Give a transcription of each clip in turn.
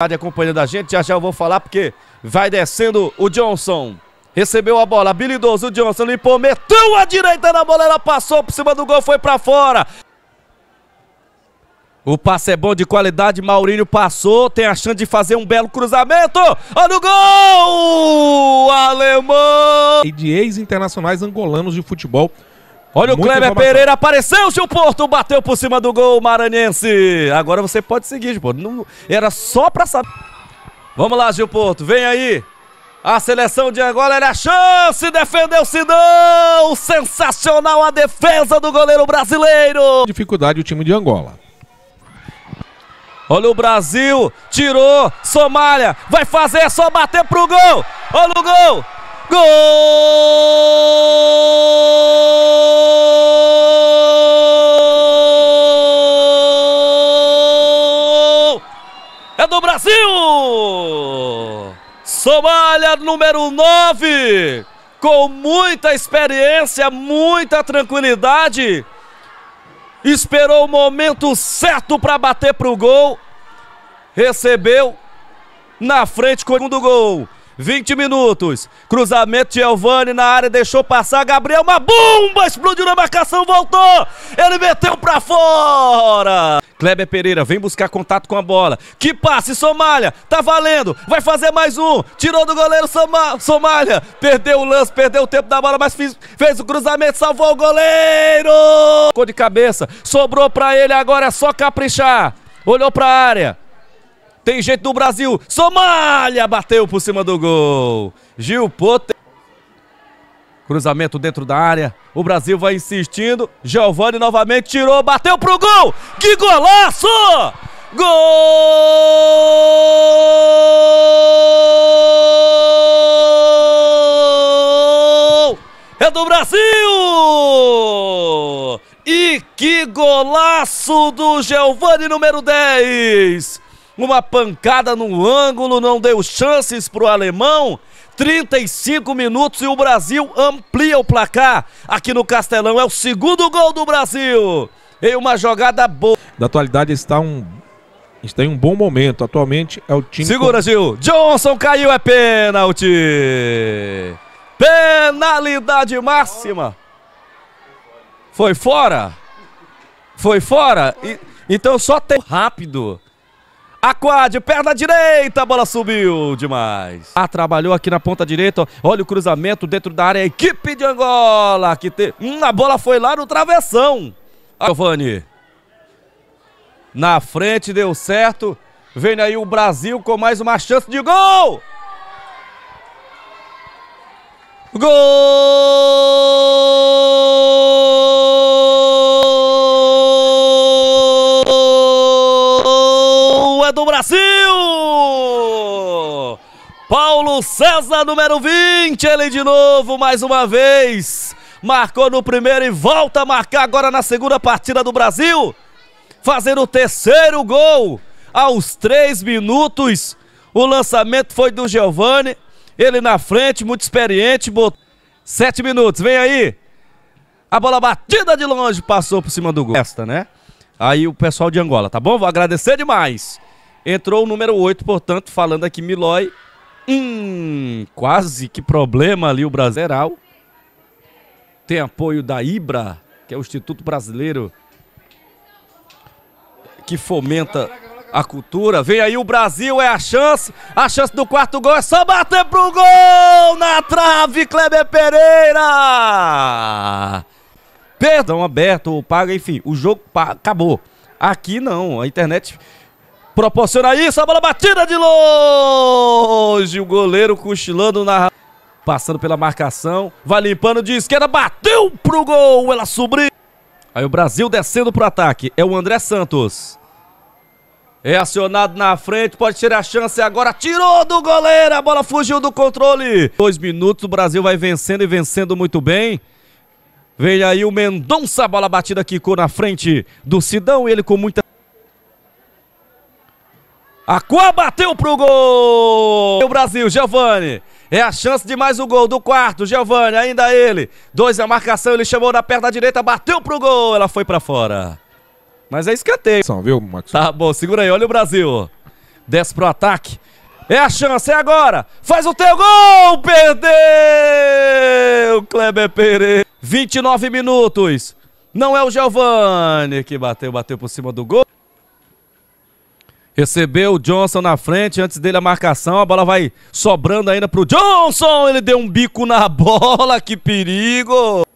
acompanhando a gente, já já eu vou falar porque vai descendo o Johnson. Recebeu a bola, habilidoso o Johnson, limpou, meteu a direita na bola, ela passou por cima do gol, foi para fora. O passe é bom de qualidade, Maurinho passou, tem a chance de fazer um belo cruzamento. Olha o gol! Alemão! E de ex-internacionais angolanos de futebol Olha Muita o Kleber informação. Pereira, apareceu, Gil Porto, bateu por cima do gol maranhense. Agora você pode seguir, Gil Porto. Não, era só pra saber. Vamos lá, Gil Porto, vem aí. A seleção de Angola, era a chance, defendeu Sidão. Sensacional a defesa do goleiro brasileiro. Dificuldade o time de Angola. Olha o Brasil, tirou, Somália, vai fazer, é só bater pro gol. Olha o gol, Gol! É do Brasil! Somália número 9, com muita experiência, muita tranquilidade. Esperou o momento certo para bater pro gol. Recebeu na frente com o segundo gol. 20 minutos. Cruzamento de Elvani na área, deixou passar. Gabriel, uma bomba! Explodiu na marcação, voltou! Ele meteu pra fora! Kleber Pereira vem buscar contato com a bola. Que passe, Somália! Tá valendo! Vai fazer mais um! Tirou do goleiro Soma Somália! Perdeu o lance, perdeu o tempo da bola, mas fez, fez o cruzamento, salvou o goleiro! Ficou de cabeça, sobrou pra ele, agora é só caprichar. Olhou pra área. Tem jeito do Brasil. Somália bateu por cima do gol. Gil Pote. Cruzamento dentro da área. O Brasil vai insistindo. Giovani novamente tirou, bateu pro gol. Que golaço! Gol! É do Brasil! E que golaço do Giovani número 10! Uma pancada no ângulo, não deu chances para o alemão. 35 minutos e o Brasil amplia o placar aqui no Castelão. É o segundo gol do Brasil. Em uma jogada boa. Da atualidade está um está em um bom momento. Atualmente é o time. Segura, Gil. Johnson caiu, é pênalti. Penalidade máxima. Foi fora. Foi fora. E, então só tem rápido. Aquad, perna direita, a bola subiu demais. Ah, trabalhou aqui na ponta direita. Olha o cruzamento dentro da área. Equipe de Angola. Que te... Hum, a bola foi lá no travessão. Giovanni. Na frente, deu certo. Vem aí o Brasil com mais uma chance de gol. Gol! Do Brasil! Paulo César, número 20, ele de novo, mais uma vez. Marcou no primeiro e volta a marcar agora na segunda partida do Brasil. Fazendo o terceiro gol aos três minutos. O lançamento foi do Giovani. Ele na frente, muito experiente. Botou... Sete minutos, vem aí. A bola batida de longe passou por cima do gol. Esta, né? Aí o pessoal de Angola, tá bom? Vou agradecer demais. Entrou o número 8, portanto, falando aqui Milói. Hum, quase que problema ali o Brasileiral. Tem apoio da IBRA, que é o Instituto Brasileiro que fomenta a cultura. Vem aí o Brasil, é a chance. A chance do quarto gol é só bater pro gol na trave, Kleber Pereira. Perdão aberto, paga, enfim, o jogo acabou. Aqui não, a internet proporciona isso, a bola batida de longe, o goleiro cochilando na passando pela marcação, vai limpando de esquerda, bateu pro gol, ela subiu. Aí o Brasil descendo pro ataque, é o André Santos. É acionado na frente, pode tirar a chance agora, tirou do goleiro, a bola fugiu do controle. Dois minutos, o Brasil vai vencendo e vencendo muito bem. Vem aí o Mendonça, a bola batida quicou na frente do Sidão, ele com muita... Aquá bateu pro gol! O Brasil, Giovani. É a chance de mais um gol do quarto, Giovani, ainda ele. Dois a marcação, ele chamou na perna direita, bateu pro gol, ela foi para fora. Mas é escanteio. Viu, Max? Tá bom, segura aí, olha o Brasil. Desce pro ataque. É a chance, é agora. Faz o teu gol! Perdeu! Kleber Pereira. 29 minutos. Não é o Giovani que bateu, bateu por cima do gol. Recebeu o Johnson na frente, antes dele a marcação, a bola vai sobrando ainda pro Johnson, ele deu um bico na bola, que perigo!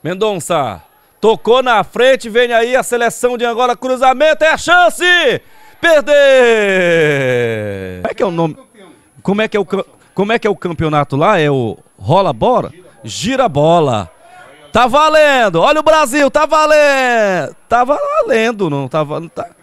Mendonça, tocou na frente, vem aí a seleção de Angola, cruzamento, é a chance! Perder! Como é que é o nome? Como é que é o, como é, que é o campeonato lá? É o rola bola? Gira bola. Tá valendo! Olha o Brasil, tá valendo! Tá valendo, não tá valendo. Tá...